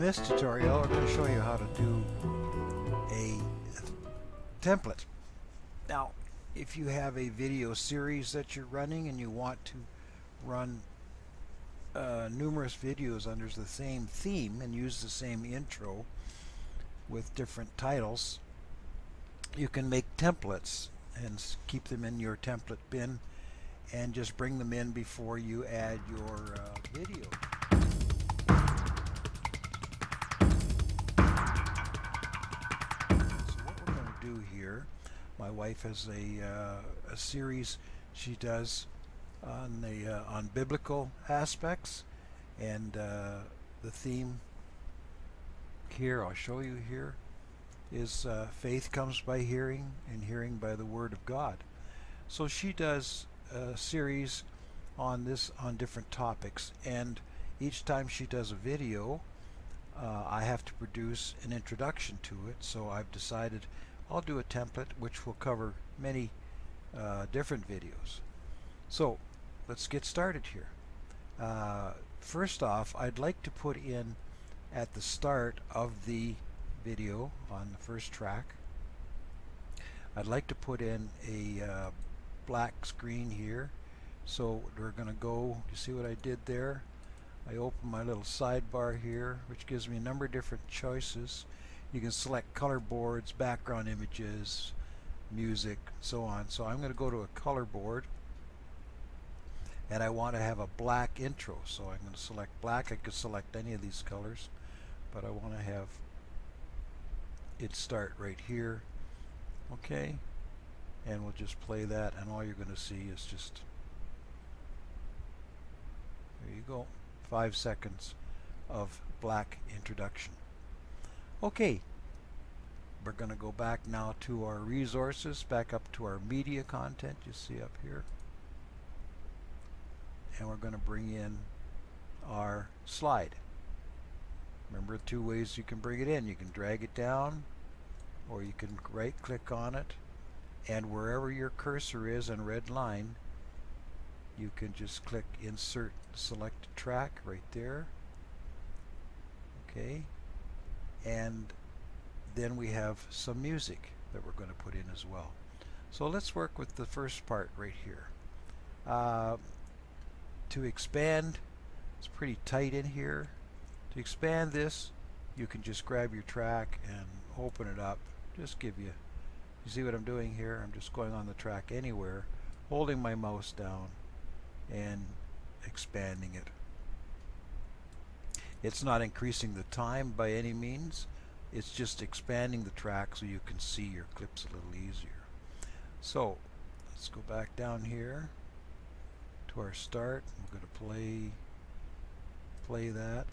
In this tutorial, I'm going to show you how to do a template. Now, if you have a video series that you're running and you want to run uh, numerous videos under the same theme and use the same intro with different titles, you can make templates and keep them in your template bin and just bring them in before you add your uh, video. So what we're going to do here, my wife has a, uh, a series she does on the uh, on biblical aspects and uh, the theme here I'll show you here is uh, faith comes by hearing and hearing by the word of God so she does series on this on different topics. And each time she does a video uh, I have to produce an introduction to it. So I've decided I'll do a template which will cover many uh, different videos. So let's get started here. Uh, first off, I'd like to put in at the start of the video on the first track, I'd like to put in a uh, black screen here. So we're going to go, you see what I did there? I open my little sidebar here, which gives me a number of different choices. You can select color boards, background images, music, so on. So I'm going to go to a color board and I want to have a black intro so I'm going to select black I could select any of these colors but I want to have it start right here okay and we'll just play that and all you're going to see is just there you go five seconds of black introduction okay we're going to go back now to our resources back up to our media content you see up here and we're going to bring in our slide. Remember two ways you can bring it in. You can drag it down or you can right click on it and wherever your cursor is in red line you can just click insert select track right there. Okay. And then we have some music that we're going to put in as well. So let's work with the first part right here. Uh, to expand it's pretty tight in here. To expand this you can just grab your track and open it up. Just give you you see what I'm doing here I'm just going on the track anywhere holding my mouse down and expanding it it's not increasing the time by any means it's just expanding the track so you can see your clips a little easier so let's go back down here to our start. We're going to play play that.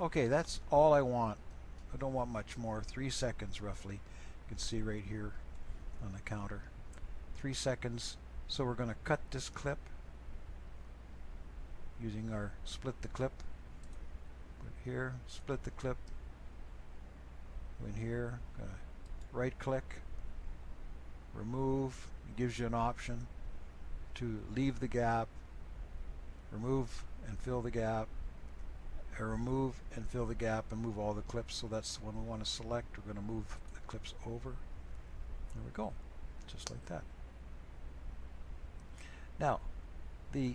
Okay, that's all I want. I don't want much more. Three seconds roughly. You can see right here on the counter. Three seconds. So we're going to cut this clip using our split the clip. Put here, split the clip. Go in here, right click remove it gives you an option to leave the gap remove and fill the gap remove and fill the gap and move all the clips. So that's the one we want to select. We're going to move the clips over. There we go. Just like that. Now the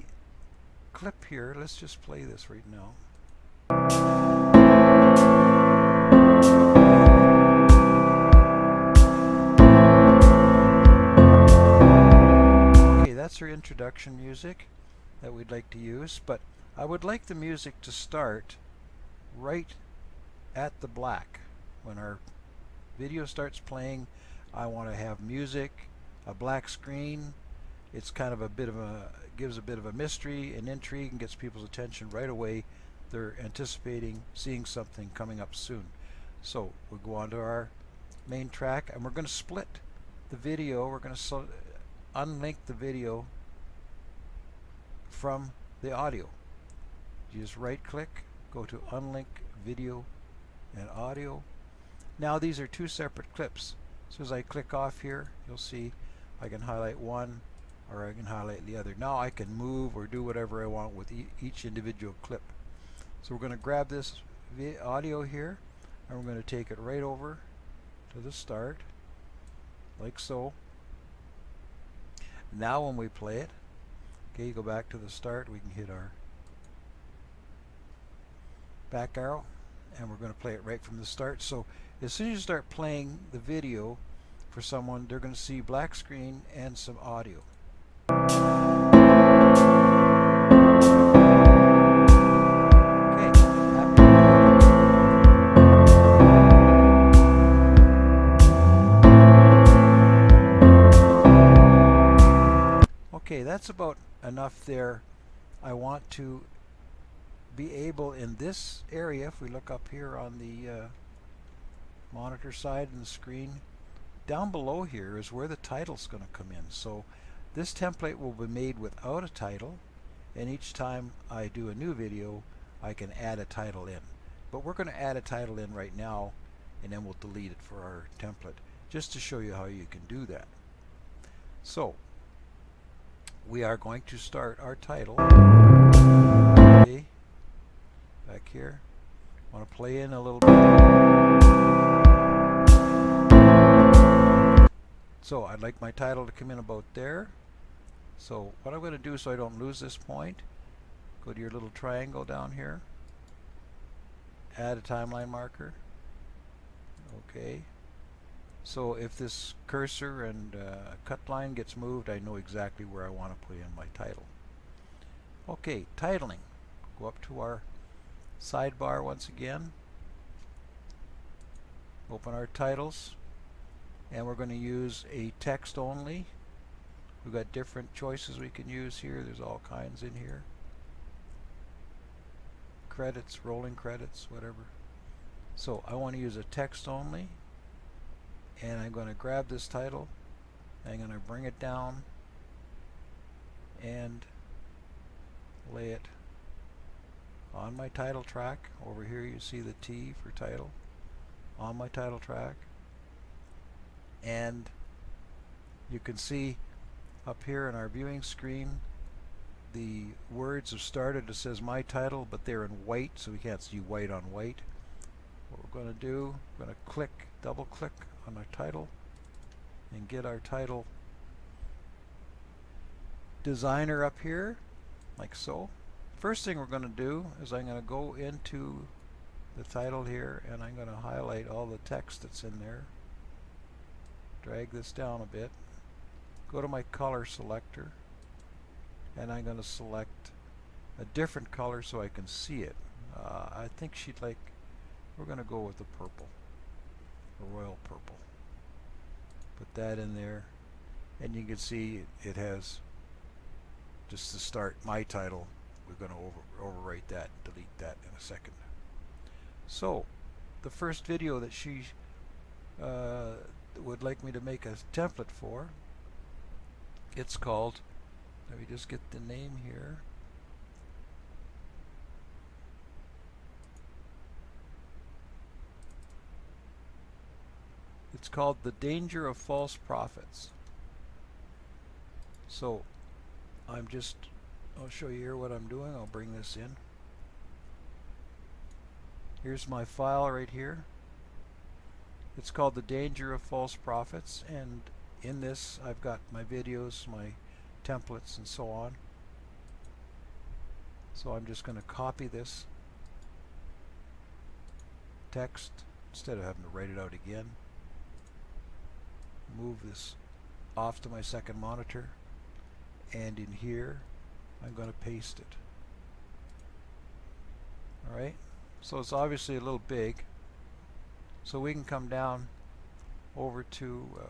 clip here let's just play this right now. Okay, that's our introduction music that we'd like to use, but I would like the music to start right at the black. When our video starts playing, I want to have music, a black screen. It's kind of a bit of a, gives a bit of a mystery and intrigue and gets people's attention right away. They're anticipating seeing something coming up soon. So we'll go on to our main track and we're going to split the video. We're going to unlink the video from the audio. You just right click, go to unlink video and audio. Now these are two separate clips. So as I click off here, you'll see I can highlight one or I can highlight the other. Now I can move or do whatever I want with e each individual clip. So we're going to grab this audio here and we're going to take it right over to the start like so. Now when we play it, okay, you go back to the start, we can hit our back arrow and we're going to play it right from the start. So as soon as you start playing the video for someone, they're going to see black screen and some audio. Okay, that's about enough there. I want to be able in this area, if we look up here on the uh, monitor side and the screen, down below here is where the title is going to come in. So this template will be made without a title and each time I do a new video I can add a title in. But we're going to add a title in right now and then we'll delete it for our template just to show you how you can do that. So we are going to start our title okay, back here. Want to play in a little bit. So I'd like my title to come in about there. So what I'm going to do so I don't lose this point, go to your little triangle down here, add a timeline marker. Okay. So if this cursor and uh, cut line gets moved, I know exactly where I want to put in my title. Okay, titling. Go up to our sidebar once again. Open our titles. And we're going to use a text only. We've got different choices we can use here. There's all kinds in here. Credits, rolling credits, whatever. So I want to use a text only and I'm going to grab this title I'm going to bring it down and lay it on my title track. Over here you see the T for title. On my title track. And you can see up here in our viewing screen the words have started. It says my title but they're in white so we can't see white on white. What we're going to do we're going to click double click on our title and get our title designer up here like so. First thing we're going to do is I'm going to go into the title here and I'm going to highlight all the text that's in there. Drag this down a bit. Go to my color selector and I'm going to select a different color so I can see it. Uh, I think she'd like, we're going to go with the purple a royal purple. Put that in there and you can see it has just to start my title we're going to over, overwrite that and delete that in a second. So the first video that she uh, would like me to make a template for it's called let me just get the name here It's called The Danger of False Prophets. So I'm just, I'll show you here what I'm doing. I'll bring this in. Here's my file right here. It's called The Danger of False Prophets and in this I've got my videos, my templates and so on. So I'm just going to copy this text instead of having to write it out again move this off to my second monitor and in here I'm going to paste it. Alright so it's obviously a little big. So we can come down over to uh,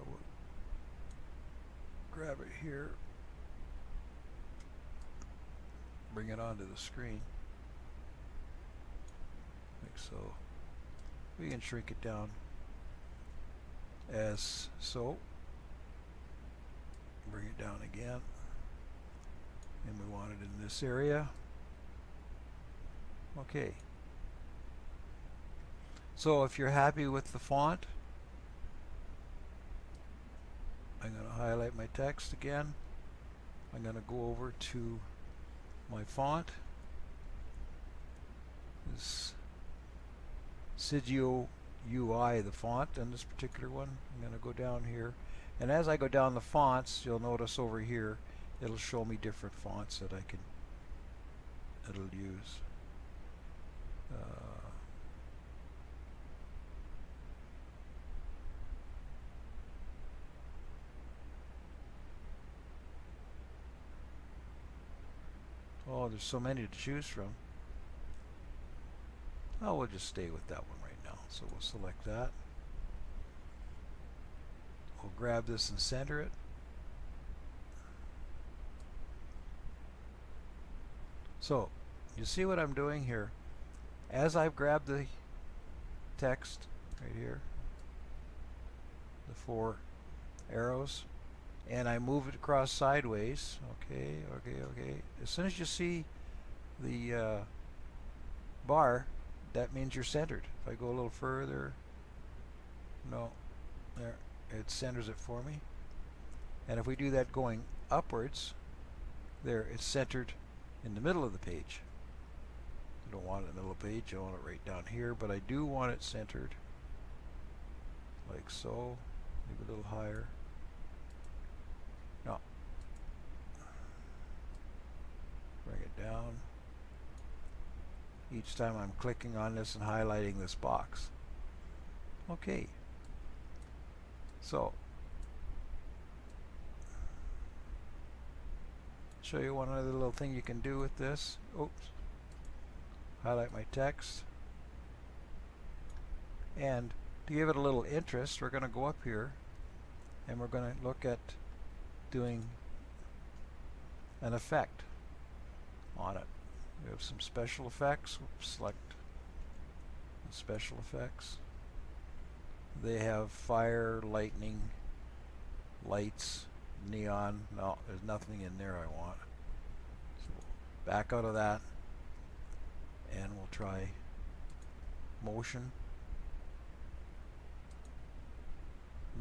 grab it here. Bring it onto the screen. Like so. We can shrink it down as so. Bring it down again. And we want it in this area. Okay. So if you're happy with the font, I'm going to highlight my text again. I'm going to go over to my font. This Segoe UI, the font in this particular one. I'm going to go down here. And as I go down the fonts, you'll notice over here, it'll show me different fonts that I can, it'll use. Uh, Oh, there's so many to choose from. Oh, we'll just stay with that one right now. So we'll select that. We'll grab this and center it. So, you see what I'm doing here? As I've grabbed the text right here, the four arrows, and I move it across sideways. Okay, okay, okay. As soon as you see the uh, bar, that means you're centered. If I go a little further, no, there, it centers it for me. And if we do that going upwards, there, it's centered in the middle of the page. I don't want it in the middle of the page, I want it right down here, but I do want it centered like so, maybe a little higher. No. Bring it down. Each time I'm clicking on this and highlighting this box. Okay. So, show you one other little thing you can do with this. Oops. Highlight my text. And to give it a little interest, we're going to go up here and we're going to look at doing an effect on it. We have some special effects. We'll select special effects. They have fire, lightning, lights, neon. No, there's nothing in there I want. So back out of that and we'll try motion.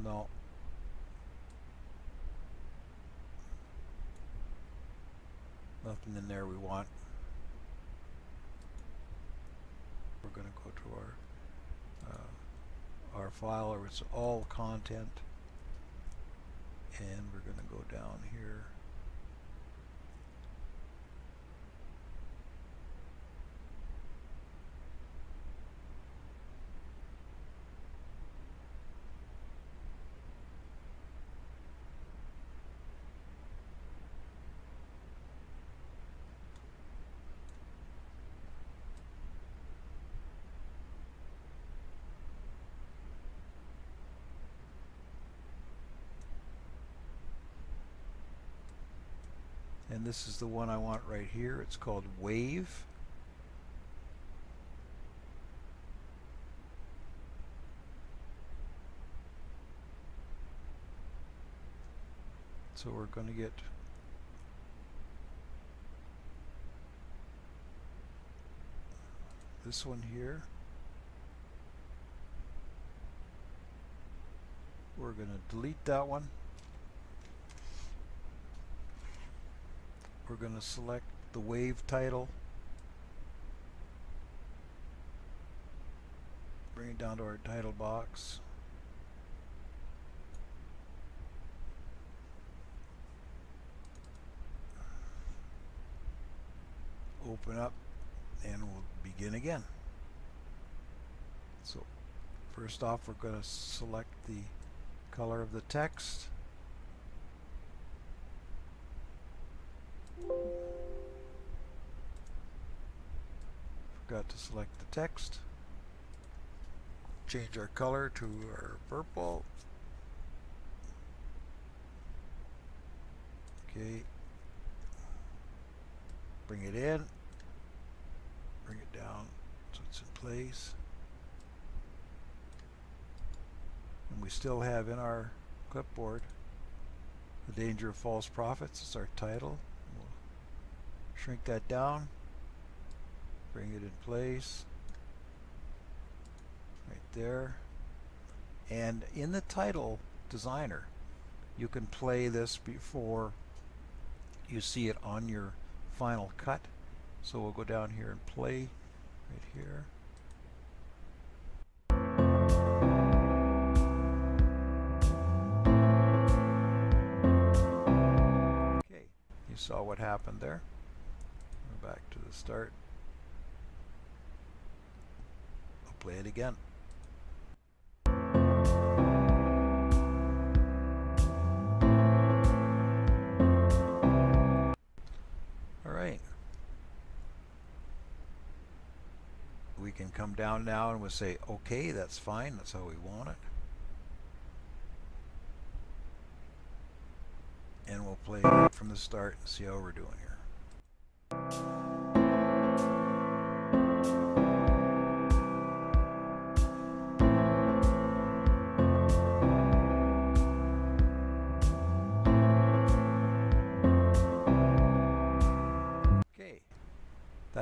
No, nothing in there we want. We're going to go to our uh, our file or it's all content and we're going to go down here and this is the one I want right here. It's called wave. So we're going to get this one here. We're going to delete that one we're going to select the wave title. Bring it down to our title box. Open up and we'll begin again. So first off we're going to select the color of the text Forgot to select the text. Change our color to our purple. Okay. Bring it in. Bring it down so it's in place. And we still have in our clipboard the danger of false prophets. It's our title. Shrink that down bring it in place right there and in the title designer you can play this before you see it on your final cut. So we'll go down here and play right here. Okay, you saw what happened there. Back to the start. I'll play it again. Alright. We can come down now and we'll say okay that's fine that's how we want it and we'll play from the start and see how we're doing here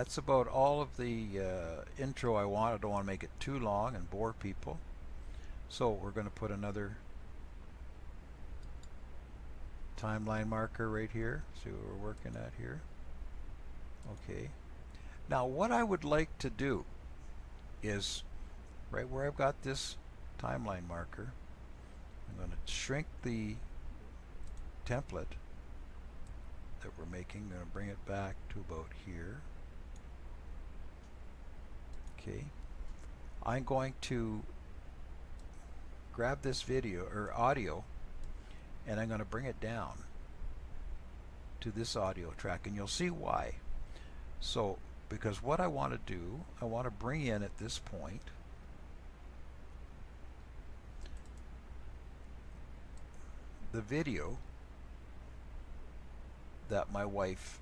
that's about all of the uh, intro I want. I don't want to make it too long and bore people. So we're going to put another timeline marker right here. See what we're working at here. Okay. Now what I would like to do is right where I've got this timeline marker, I'm going to shrink the template that we're making. I'm going to bring it back to about here. Okay. I'm going to grab this video or audio and I'm going to bring it down to this audio track and you'll see why. So because what I want to do, I want to bring in at this point the video that my wife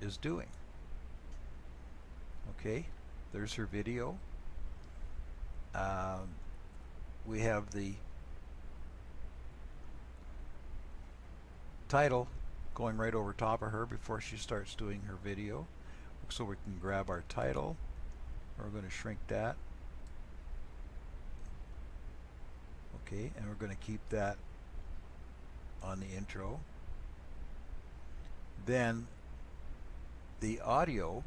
is doing. Okay, there's her video. Um, we have the title going right over top of her before she starts doing her video. So we can grab our title. We're going to shrink that. Okay, and we're going to keep that on the intro. Then the audio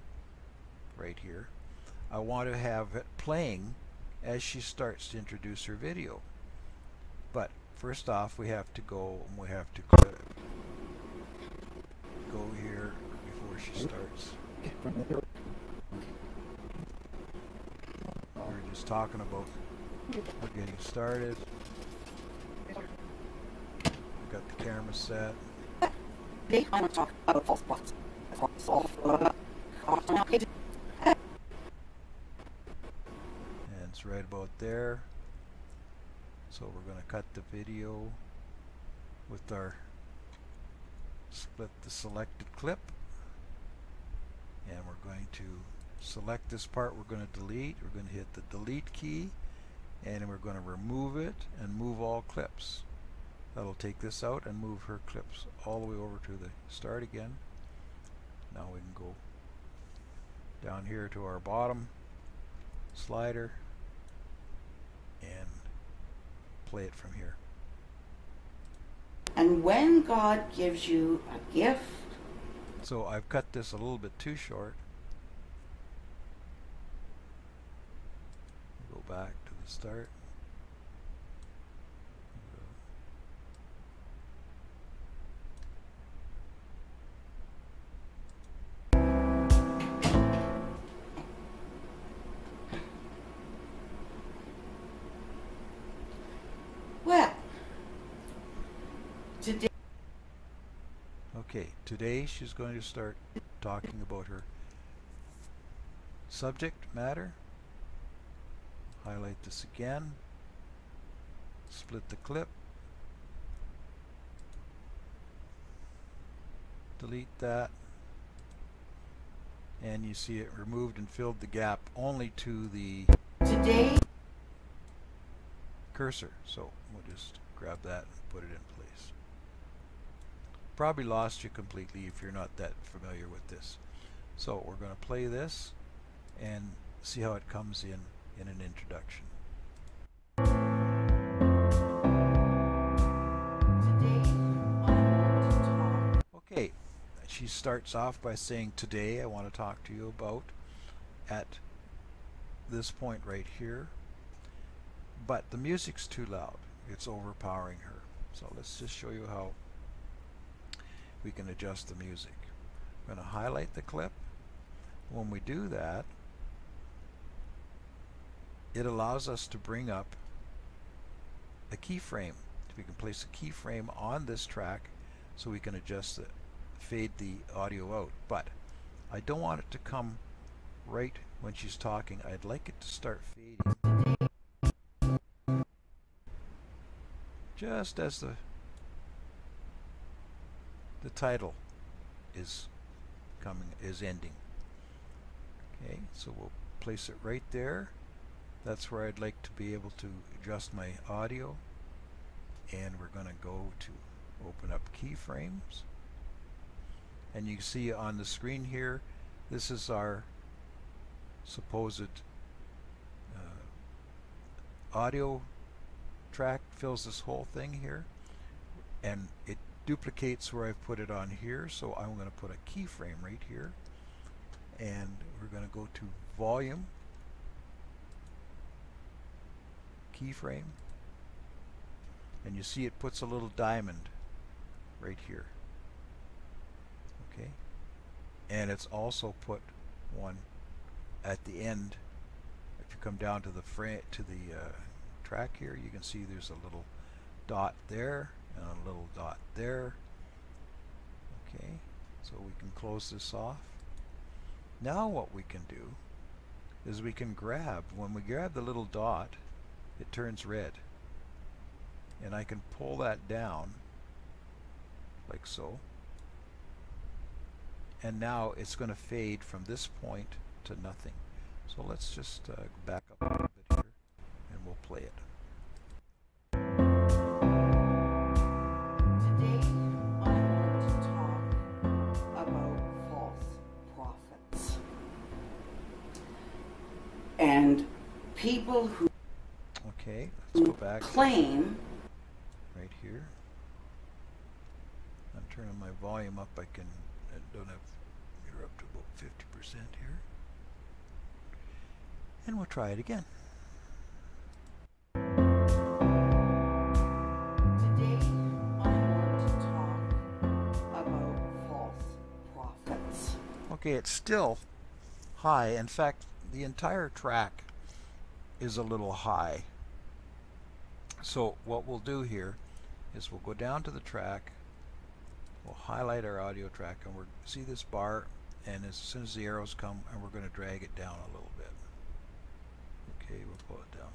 right here, I want to have it playing as she starts to introduce her video. But first off, we have to go and we have to go here before she starts. We're just talking about we're getting started. We've got the camera set. Today I want to talk about false spots. And it's right about there. So we're going to cut the video with our split the selected clip to select this part we're going to delete we're going to hit the delete key and we're going to remove it and move all clips that'll take this out and move her clips all the way over to the start again now we can go down here to our bottom slider and play it from here. And when God gives you a gift, so I've cut this a little bit too short. Go back to the start. Well, today. Okay, today she's going to start talking about her subject matter. Highlight this again. Split the clip. Delete that. And you see it removed and filled the gap only to the today cursor. So we'll just grab that and put it in place probably lost you completely if you're not that familiar with this. So we're going to play this and see how it comes in in an introduction. Okay, she starts off by saying, Today I want to talk to you about at this point right here, but the music's too loud. It's overpowering her. So let's just show you how we can adjust the music. I'm going to highlight the clip. When we do that, it allows us to bring up a keyframe. We can place a keyframe on this track so we can adjust the fade the audio out. But I don't want it to come right when she's talking. I'd like it to start fading just as the the title is coming is ending. Okay, so we'll place it right there. That's where I'd like to be able to adjust my audio. And we're going to go to open up keyframes. And you see on the screen here, this is our supposed uh, audio track fills this whole thing here and it duplicates where I've put it on here so I'm going to put a keyframe right here and we're going to go to volume keyframe and you see it puts a little diamond right here okay? And it's also put one at the end. If you come down to the frame to the uh, track here you can see there's a little dot there and a little dot there okay? So we can close this off. Now what we can do is we can grab when we grab the little dot it turns red. And I can pull that down like so. And now it's going to fade from this point to nothing. So let's just uh, back up a little bit here and we'll play it back claim right here I'm turning my volume up I can I don't have you're up to about 50% here and we'll try it again Today, I want to talk about false prophets. Okay, it's still high. In fact, the entire track is a little high. So what we'll do here is we'll go down to the track, we'll highlight our audio track, and we'll see this bar, and as soon as the arrows come, and we're going to drag it down a little bit. Okay, we'll pull it down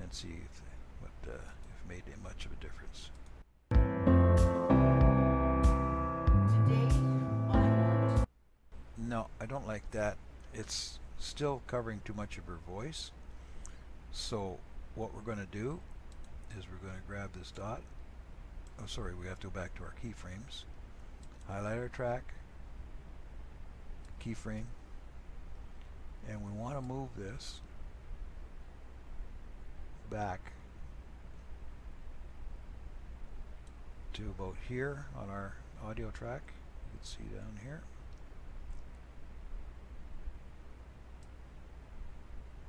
and see if what uh, if it made much of a difference. No, I don't like that. It's still covering too much of her voice. So what we're going to do is we're going to grab this dot. Oh, sorry, we have to go back to our keyframes. Highlight our track, keyframe, and we want to move this back to about here on our audio track. You can see down here.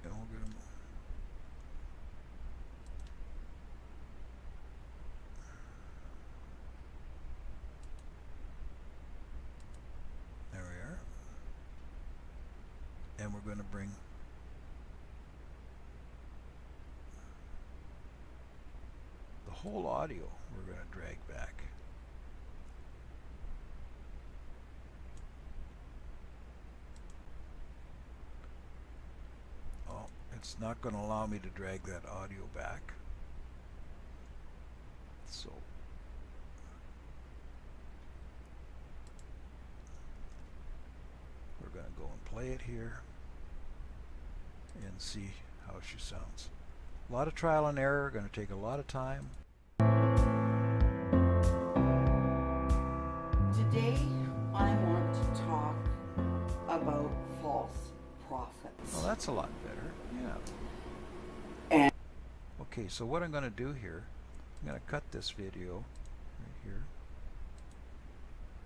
And we're gonna There we are. Bring the whole audio we're going to drag back. Oh, it's not going to allow me to drag that audio back. So we're going to go and play it here and see how she sounds. A lot of trial and error, going to take a lot of time. Today, I want to talk about false prophets. Well, that's a lot better. Yeah. And Okay, so what I'm going to do here, I'm going to cut this video right here.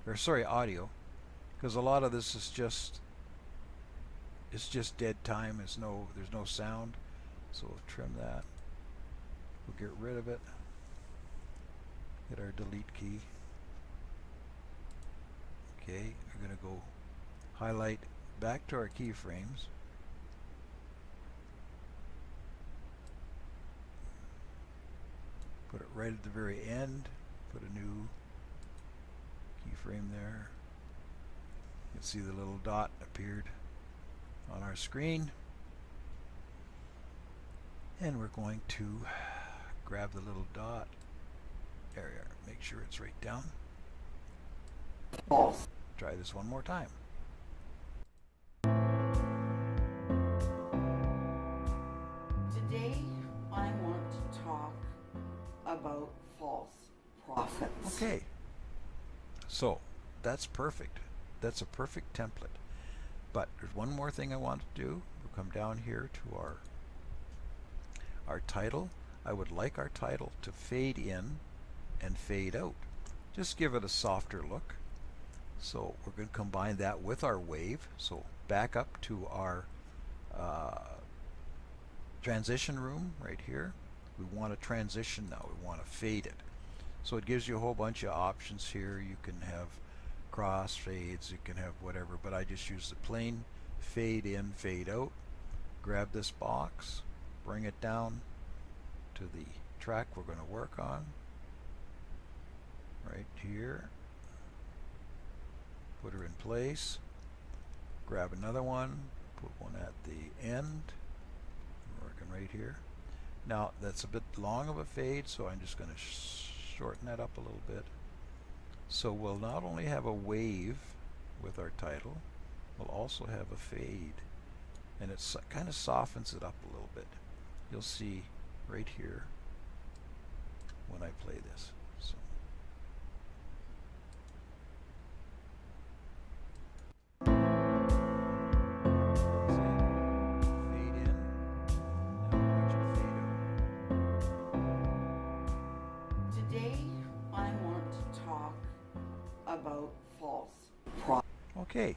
or sorry, audio, because a lot of this is just it's just dead time. There's no there's no sound, so we'll trim that. We'll get rid of it. Hit our delete key. Okay, we're gonna go highlight back to our keyframes. Put it right at the very end. Put a new keyframe there. You can see the little dot appeared on our screen. And we're going to grab the little dot area. Make sure it's right down. false. Try this one more time. Today, I want to talk about false prophets. Okay. So that's perfect. That's a perfect template. But there's one more thing I want to do. We'll come down here to our our title. I would like our title to fade in and fade out. Just give it a softer look. So we're going to combine that with our wave. So back up to our uh, transition room right here. We want to transition now. We want to fade it. So it gives you a whole bunch of options here. You can have cross fades, you can have whatever, but I just use the plain fade in, fade out. Grab this box, bring it down to the track we're going to work on. Right here. Put her in place. Grab another one, put one at the end. I'm working right here. Now that's a bit long of a fade, so I'm just going to shorten that up a little bit. So we'll not only have a wave with our title, we'll also have a fade. And it kind of softens it up a little bit. You'll see right here when I play this. Okay.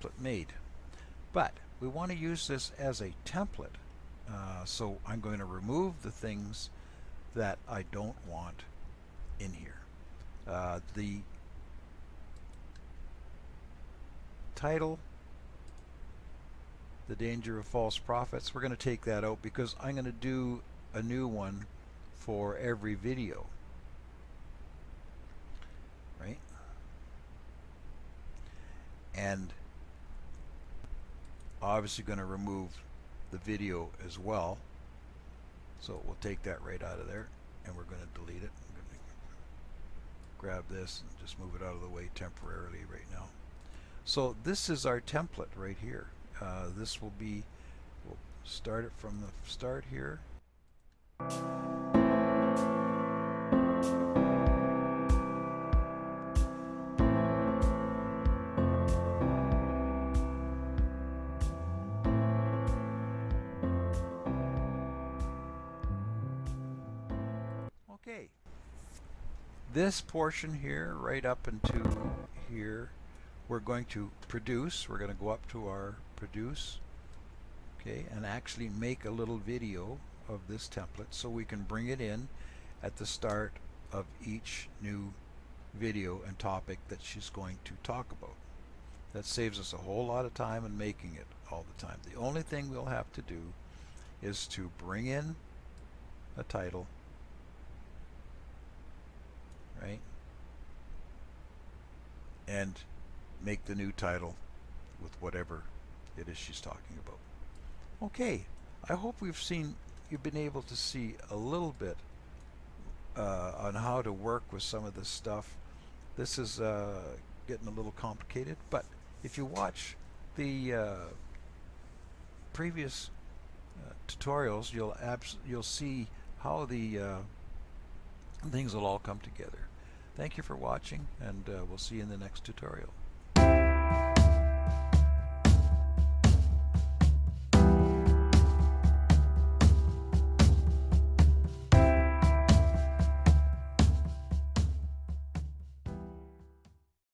Template made. But we want to use this as a template. Uh, so I'm going to remove the things that I don't want in here. Uh, the title, the danger of false prophets, we're going to take that out because I'm going to do a new one for every video. Right? And obviously going to remove the video as well. So we'll take that right out of there and we're going to delete it. Grab this and just move it out of the way temporarily right now. So this is our template right here. Uh, this will be we'll start it from the start here This portion here, right up into here, we're going to produce. We're going to go up to our produce, okay, and actually make a little video of this template so we can bring it in at the start of each new video and topic that she's going to talk about. That saves us a whole lot of time in making it all the time. The only thing we'll have to do is to bring in a title right? And make the new title with whatever it is she's talking about. Okay, I hope we've seen, you've been able to see a little bit uh, on how to work with some of this stuff. This is uh, getting a little complicated, but if you watch the uh, previous uh, tutorials, you'll you'll see how the uh, things will all come together. Thank you for watching, and uh, we'll see you in the next tutorial.